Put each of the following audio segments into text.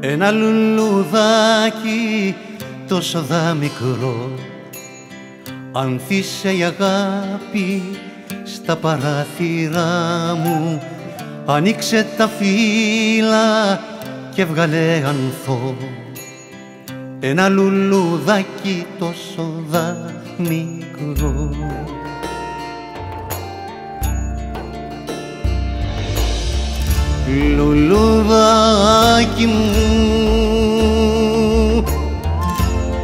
Ένα λουλουδάκι τόσο δα μικρό ανθίσε η αγάπη στα παράθυρά μου ανοίξε τα φύλλα και βγαλέ ανθό ένα λουλουδάκι τόσο δαμικρό. Λουλουδάκι μου.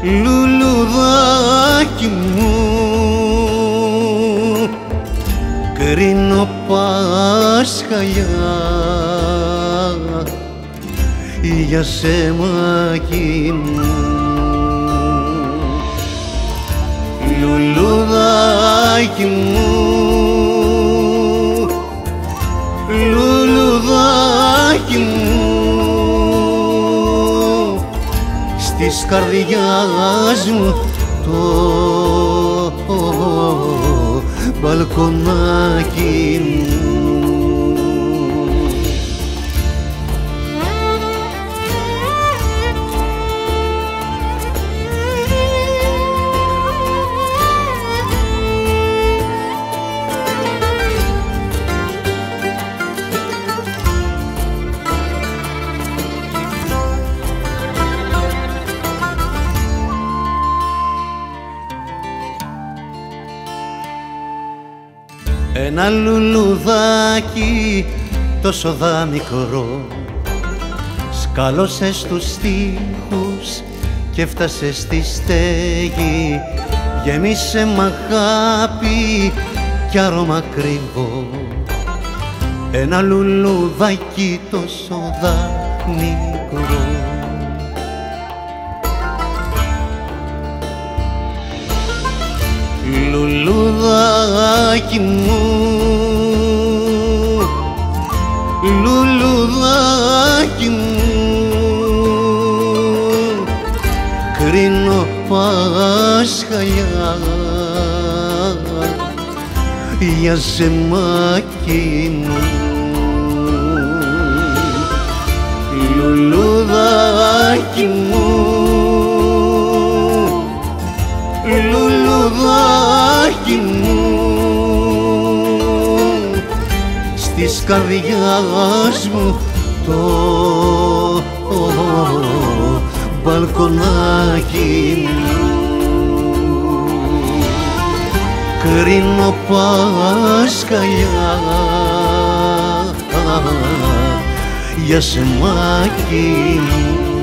Λουλουδάκι μου. Κρίνω Πάσχαλιά για σε μάκι μου. Λουλουδάκι μου στις καρδιάς μου το μπαλκονάκι μου Ένα λουλουδάκι τόσο δα μικρό σκάλωσε στους στίχους και φτάσε στη στέγη. Γέμισε μ' αγάπη κι άρωμα κρύβο ένα λουλουδάκι τόσο δα μικρό Λουλουδάκι μου. Λουλουδάκι μου. Κρίνω Πάσχαλιά για ζεμάκι μου. Λουλουδάκι μου καρδιάς μου το μπαλκονάκι μου. Κρίνω Πάσχαλιά για σεμάκι μου